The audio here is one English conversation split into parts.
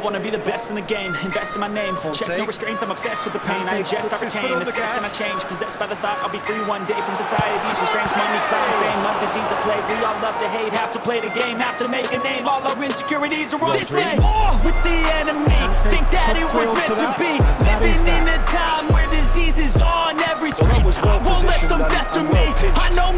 wanna be the best in the game, invest in my name. Check no restraints, I'm obsessed with the pain. I ingest, I retain, assess and I change. Possessed by the thought I'll be free one day from society's restraints. Money, crime, fame, love, disease, a plague. We all love to hate, have to play the game, have to make a name. All our insecurities are all This is war with the enemy. Think that it was meant to be. Living in a time where disease is on every screen. I won't let them fester me. I know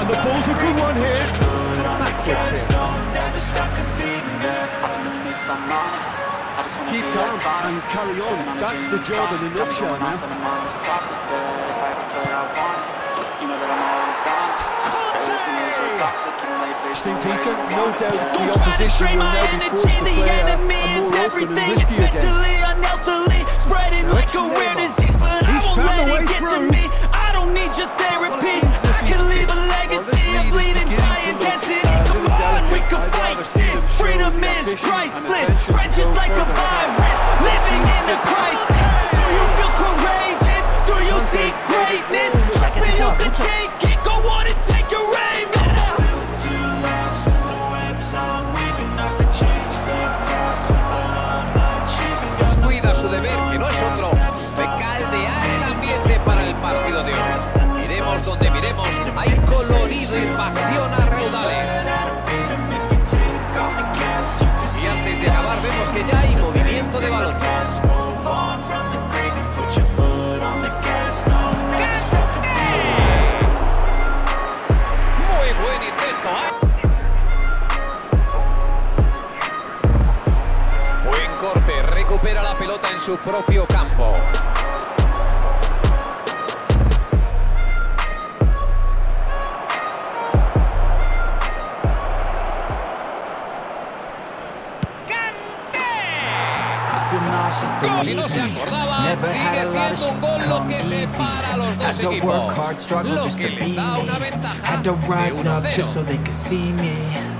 And the ball's a good one here. Backwards here. Keep calm and carry on. That's the job in a nutshell, man. St. Peter, no doubt the opposition will now be forced to play a, a more open and risky again. Priceless. Spread just like a virus. Living in a crisis. Do you feel courageous? Do you seek greatness? Trust me, you can take it. Go on and take your aim. Cuida su deber, que no es recupera la pelota en su propio campo. Si no se acordaban, sigue siendo un gol lo que separa a los dos equipos. Lo que les da una ventaja de 1-0.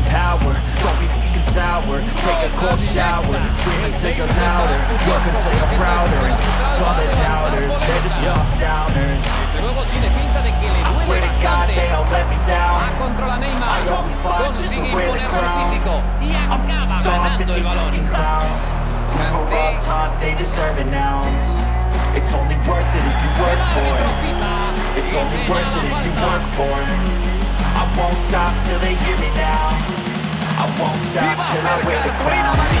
Take a cold shower, scream until you're louder, work until you're prouder. And all the doubters, they're just young downers. Desde luego tiene pinta de que le I swear to God they don't let me down. contra la Neymar. I always fight just to wear the crown. acaba Don't fit these fucking clowns. Who were all taught they deserve an ounce. It's only worth it if you work for it. It's only worth it if you work for it. I won't stop till they hear me now. Stop till I wear the crown.